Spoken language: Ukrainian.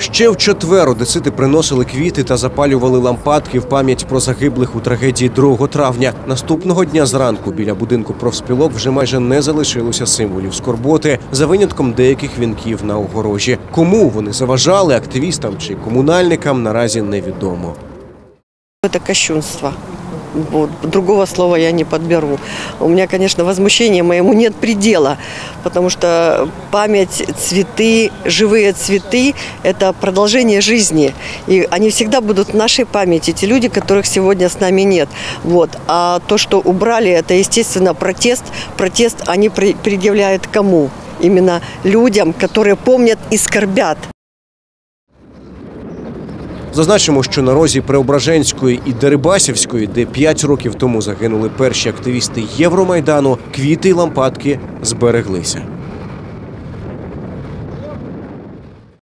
Ще в четвер одесити приносили квіти та запалювали лампадки в пам'ять про загиблих у трагедії 2 травня. Наступного дня зранку біля будинку профспілок вже майже не залишилося символів скорботи за винятком деяких вінків на огорожі. Кому вони заважали активістам чи комунальникам наразі невідомо. Это кощунство. Вот. Другого слова я не подберу. У меня, конечно, возмущения моему нет предела, потому что память, цветы, живые цветы – это продолжение жизни. И они всегда будут в нашей памяти, те люди, которых сегодня с нами нет. Вот. А то, что убрали, это, естественно, протест. Протест они предъявляют кому? Именно людям, которые помнят и скорбят. Зазначимо, що на розі Преображенської і Дерибасівської, де п'ять років тому загинули перші активісти Євромайдану, квіти й лампадки збереглися.